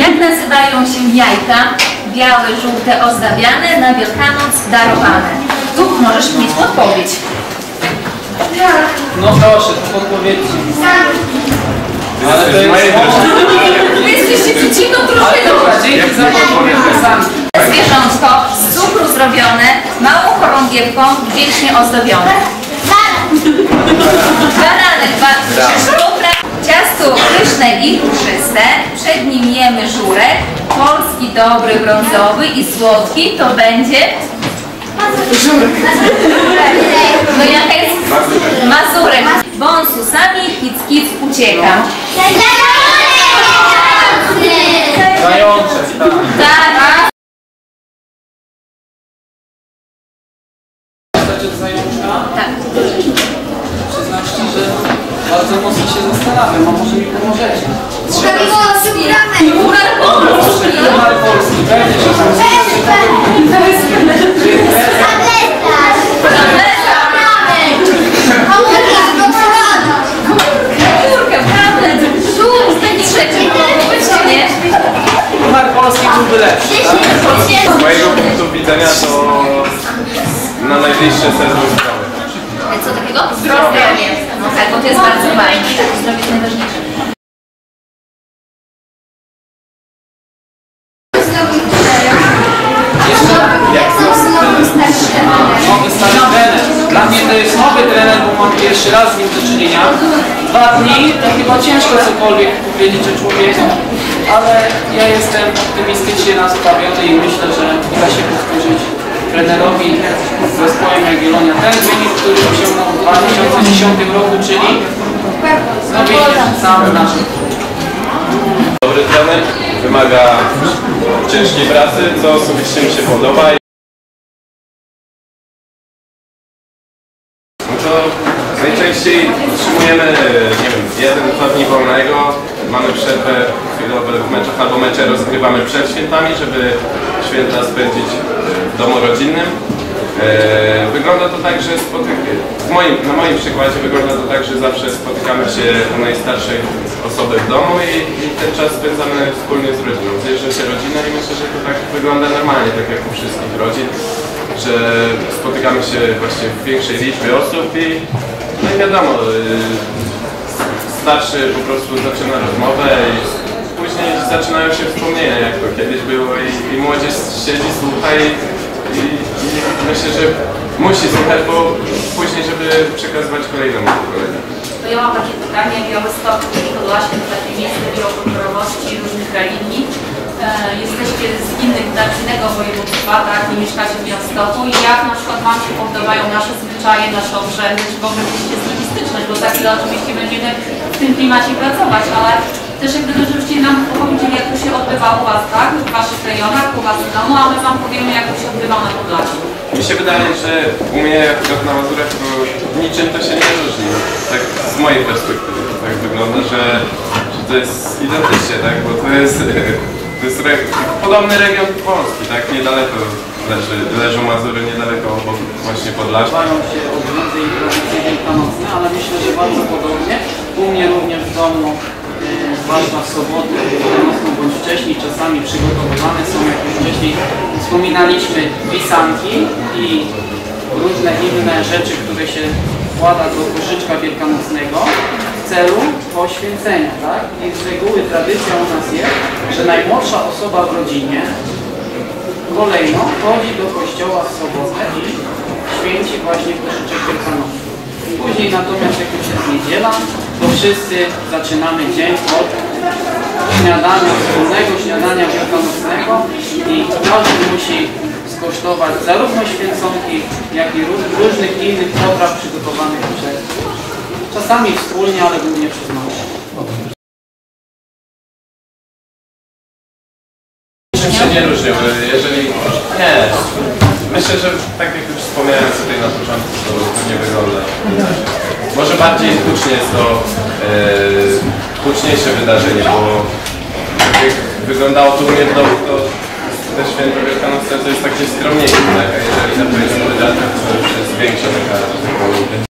Jak nazywają się jajka? Białe, żółte, ozdabiane, na Wielkanoc darowane. Tu możesz mieć podpowiedź. No proszę, to podpowiedzcie. Ale to jest... Wy jesteście przeciwną drużyną. Dzięki za podpowiedź. Zwierzątko z cukru zrobione, małą chorągiewką, wiecznie ozdobione. Baranek, ba- Dobra. Ciasto pyszne i puszyste, przed nim jemy żurek, polski dobry, brązowy i słodki, to będzie... Żurek. No jaka jest? Mazurek. Wąsusami kic kic ucieka. Z mojego punktu widzenia to na najbliższe serwis zdrowy. Co takiego? Zdrowie. No tak, bo to jest bardzo ważne. Tak, zdrowie jest najważniejsze. Nowy trener, bo mam pierwszy raz z nim do czynienia. Dwa dni to chyba ciężko cokolwiek powiedzieć o człowieku, ale ja jestem optymistycznie nastawiony i myślę, że uda się powtórzyć trenerowi zespołem Jagiellonia ten wynik, który osiągnął w 2010 roku, czyli zdobycie cały nasz Dobry trener wymaga ciężkiej pracy, co osobiście mi się podoba. No to najczęściej utrzymujemy, nie wiem, jeden, dwa dni wolnego, mamy przerwę chwilowe w meczach albo mecze rozgrywamy przed świętami, żeby święta spędzić w domu rodzinnym. E, Wygląda to tak, że moim, na moim przykładzie wygląda to tak, że zawsze spotykamy się u najstarszej osoby w domu i, i ten czas spędzamy wspólnie z rodziną. Zjeżdża się rodzina i myślę, że to tak wygląda normalnie, tak jak u wszystkich rodzin, że spotykamy się właśnie w większej liczbie osób i no i wiadomo, y, starszy po prostu zaczyna rozmowę i później zaczynają się wspomnienia, jak to kiedyś było i, i młodzież siedzi, słucha i, i, i myślę, że musi słuchać, bo później, żeby przekazywać kolejnemu pokoleniu. To ja mam takie pytanie, Białystok Podlasie to takie miejsce wielokulturowości różnych religii. E, jesteście z innych, z innego województwa, tak, nie mieszkacie w Białymstoku i jak na przykład Wam się podobają nasze zwyczaje, nasze obrzędy, czy w ogóle widzicie stylistyczność, bo za chwilę oczywiście będziemy w tym klimacie pracować, ale też jak gdyby żebyście nam opowiedzieli, jak to się odbywa u Was, tak, w Waszych rejonach, u Was w domu, a my Wam powiemy, jak to się odbywa na Podlasiu. Mi się wydaje, że u mnie akurat na Mazurach niczym to się nie różni. Tak z mojej perspektywy tak wygląda, że, że to jest identycznie, tak? Bo to jest, to jest re, podobny region Polski, tak? Niedaleko leży, leżą Mazury, niedaleko obok właśnie Podlasia. Nazywają się obrządzy i tradycje wielkanocne, ale myślę, że bardzo podobnie. U mnie również w domu e, zwłaszcza w sobotę wielkanocną bądź wcześniej czasami przygotowywane są, jak już wcześniej wspominaliśmy, pisanki i różne inne rzeczy, które się wkłada do koszyczka wielkanocnego celu poświęcenia, tak? I z reguły tradycja u nas jest, że najmłodsza osoba w rodzinie kolejno chodzi do kościoła w sobotę i święci właśnie koszyczek wielkanocny. Później natomiast jak już jest niedziela, to wszyscy zaczynamy dzień od śniadania, wspólnego śniadania wielkanocnego i każdy musi skosztować zarówno święconki, jak i ró- różnych innych potraw przygotowanych przez czasami wspólnie, ale głównie przez mamę. Czym się nie różnią? Jeżeli... Nie. Myślę, że tak jak już wspomniałem tutaj na początku, to, to nie wygląda. Może bardziej hucznie jest to e, huczniejsze wydarzenie, bo jak wyglądało tu u mnie w domu, to te święto wielkanocne to jest takie skromniejsze, tak? A jeżeli na powiedzmy wydatek, to już jest większa taka,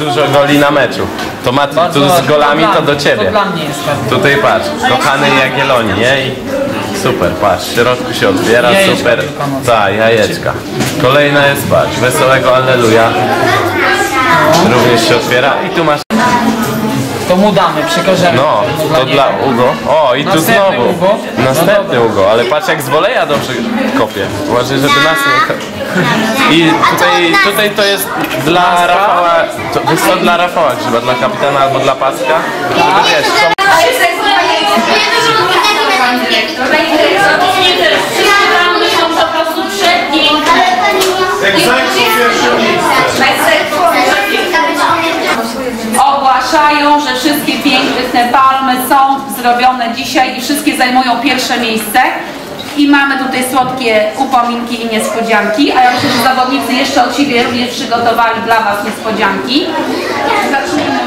dużo goli na meczu. To Mati, tu z golami to do ciebie. Dla mnie jest tak. Tutaj patrz, kochany Jagiellonii, nie? I super, patrz, w środku się otwiera, Jajeczka super. wielkanocne. Tak, jajeczka. Kolejna jest, patrz, wesołego Alleluja. Również się otwiera i tu masz, To mu damy, przekażemy. no, to dla niego. Ugo. O, i tu Następny znowu. Ugo. No Następny dobra. Ugo, ale patrz jak z woleja dobrze kopie. Uważaj, żeby nas nie... I tutaj, tutaj to jest dla Rafała, to jest to dla Rafała Grzyba, dla kapitana albo dla Paska. Żeby wiesz, co zrobione dzisiaj i wszystkie zajmują pierwsze miejsce. I mamy tutaj słodkie upominki i niespodzianki, a ja myślę, że zawodnicy jeszcze od siebie również przygotowali dla Was niespodzianki. Zacznijmy